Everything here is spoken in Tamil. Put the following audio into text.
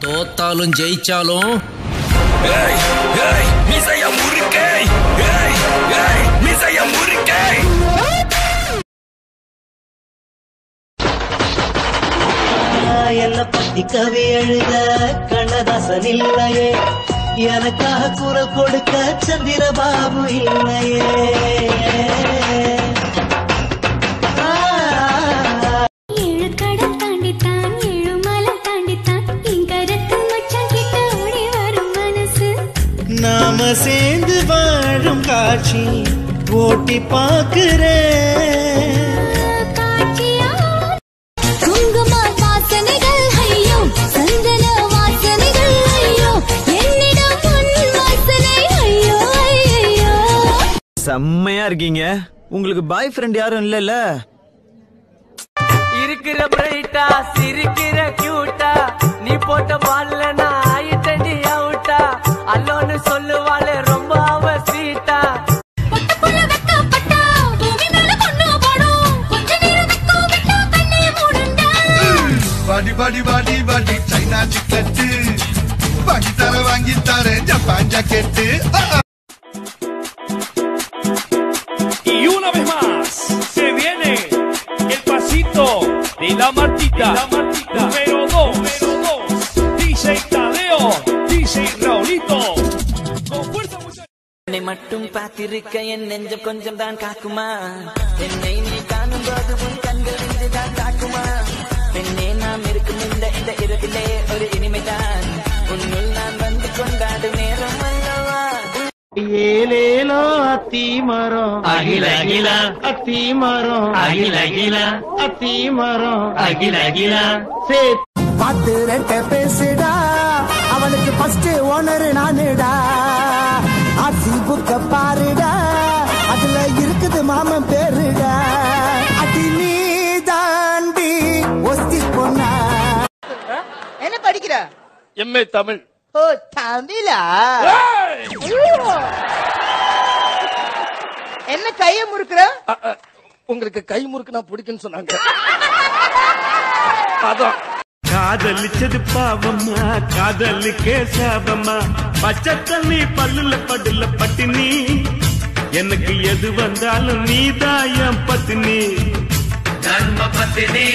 தோத்தாலும் ஜெயிச்சாலும் என்ன பத்தி கவி எழுத கண்ணதாசன் இல்லையே எனக்காக குரல் கொடுக்க சந்திரபாபு இல்லையே. நாம சேர்ந்து வாழும் காட்சி ஓட்டி பார்க்கிறேன் செம்மையா இருக்கீங்க. உங்களுக்கு பாய் ஃப்ரெண்ட் யாரும் இல்லல்ல? இருக்கிற பிரைட்டா சிரிக்கிற கியூட்டா நீ போட்ட பால்ல நான் வாடி வாடி வாடி வாடி சைனா சிக்கெட்டு வாங்கி தர வாங்கி தர Japan jacket Y una vez más, se viene el pasito de la Martita. Número 2. DJ Tadeo. DJ Raulito. Con fuerza muchachos. என்னை மட்டும் பார்த்திருக்க என் நெஞ்சம் கொஞ்சம் தான் காக்குமா என்னை நீ காணும் போது உன் கண்கள் இங்குதான் காக்குமா பெண்ணே ஏலேலோ அத்தி மரம். அகில அகில. அத்தி மரம். அகில அகில. அத்தி மரம். அகில அகில. சே பார்த்து ரெட்ட பேசுடா. அவனுக்கு ஃபர்ஸ்ட் ஓனர் நானுடா. ஆர்சி புக்க பாருடா. அதுல இருக்குது மாமன் பேருடா. அடி நீ தாண்டி ஒஸ்தி பொண்ணா. என்ன படிக்கிற? எம்ஏ தமிழ். ஓ தமிழா? என்ன கைய முறுக்குற? உங்களுக்கு கை முறுக்குனா பிடிக்குன்னு சொன்னாங்க. அதான். காதலிச்சது பாவம்மா காதலுக்கே சாபம்மா பச்சை தண்ணி பல்லுல படுல பட்டினி. எனக்கு எது வந்தாலும் நீ தாயம் பத்தினி. தர்ம பத்தினி.